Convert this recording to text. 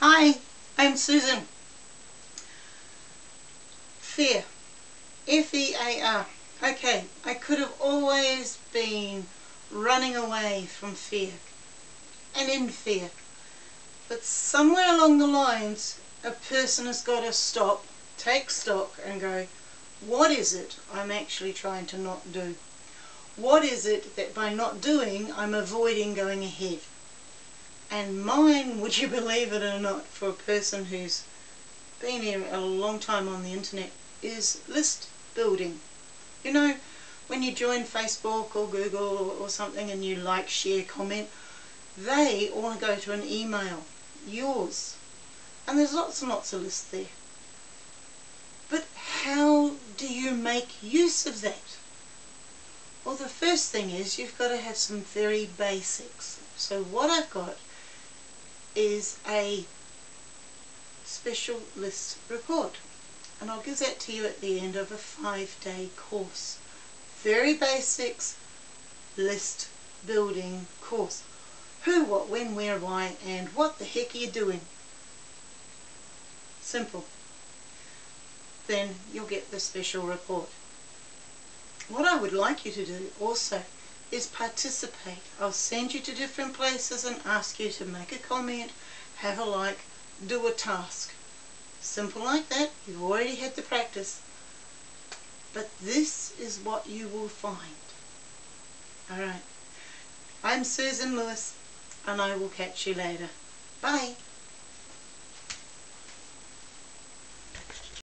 Hi, I'm Susan. Fear. F-E-A-R. Okay, I could have always been running away from fear and in fear. But somewhere along the lines, a person has got to stop, take stock and go, what is it I'm actually trying to not do? What is it that by not doing, I'm avoiding going ahead? And mine, would you believe it or not, for a person who's been here a long time on the internet, is list building. You know, when you join Facebook or Google or, or something and you like, share, comment, they all go to an email, yours. And there's lots and lots of lists there. But how do you make use of that? Well, the first thing is you've got to have some very basics. So what I've got is a special list report. And I'll give that to you at the end of a five-day course. Very basics list building course. Who, what, when, where, why, and what the heck are you doing? Simple. Then you'll get the special report. What I would like you to do also is participate. I'll send you to different places and ask you to make a comment, have a like, do a task. Simple like that. You've already had the practice. But this is what you will find. Alright. I'm Susan Lewis and I will catch you later. Bye.